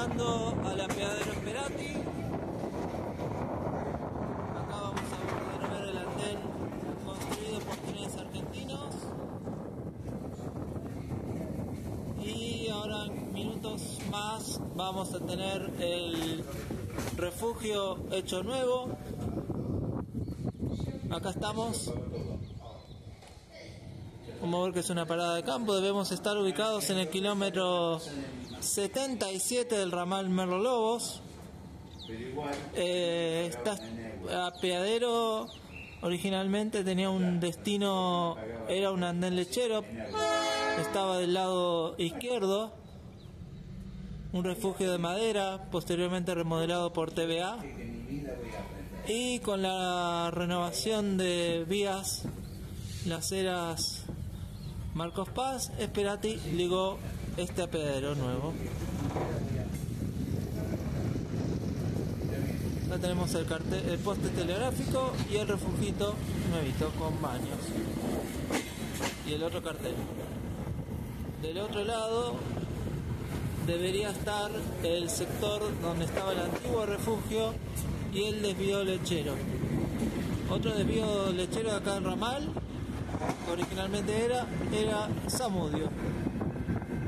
llegando a la Esperati. Acá vamos a poder ver el andén construido por trenes argentinos. Y ahora en minutos más vamos a tener el refugio hecho nuevo. Acá estamos. Vamos a ver que es una parada de campo. Debemos estar ubicados en el kilómetro 77 del ramal Merlo Lobos. Eh, está apeadero originalmente tenía un destino, era un andén lechero, estaba del lado izquierdo, un refugio de madera, posteriormente remodelado por TVA, y con la renovación de vías, las eras Marcos Paz, Esperati ligó este apeadero nuevo. Acá tenemos el, cartel, el poste telegráfico y el refugito nuevito con baños. Y el otro cartel. Del otro lado debería estar el sector donde estaba el antiguo refugio y el desvío lechero. Otro desvío lechero acá en Ramal, originalmente era, era Samudio.